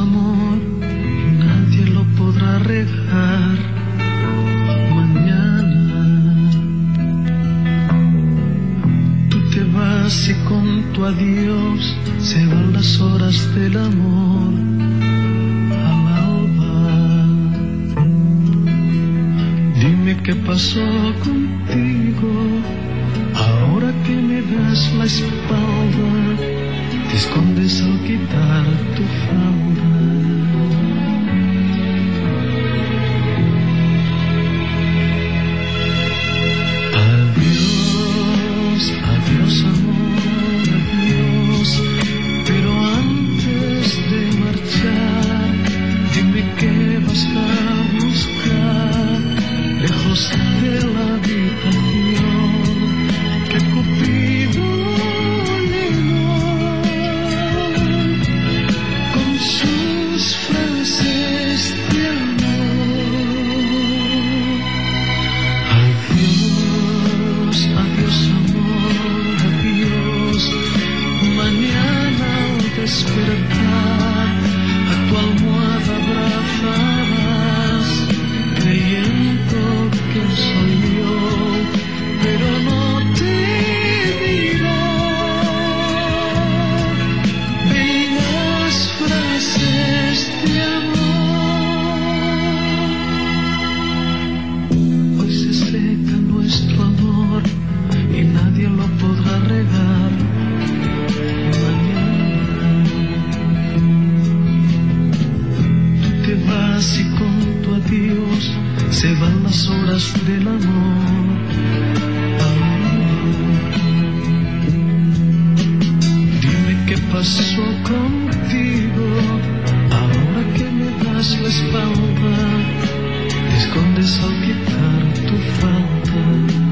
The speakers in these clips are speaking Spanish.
amor nadie lo podrá regar mañana. Tú te vas y con tu adiós se van las horas del amor al alba. Dime qué pasó contigo ahora que me das la espalda te escondes al quitar tu falda. Adiós, adiós amor, adiós. Pero antes de marchar, dime qué vas a buscar lejos de la habitación se van las horas del amor. Dime qué pasó contigo ahora que me das la espalda. Te escondes al quitar tu falta.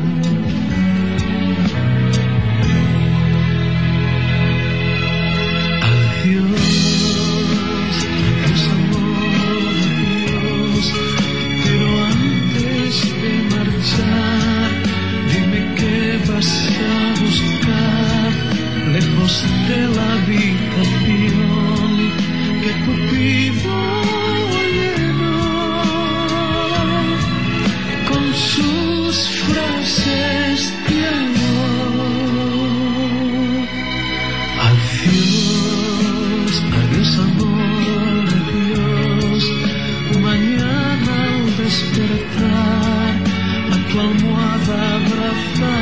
Despertar a tu almohada abrazarás,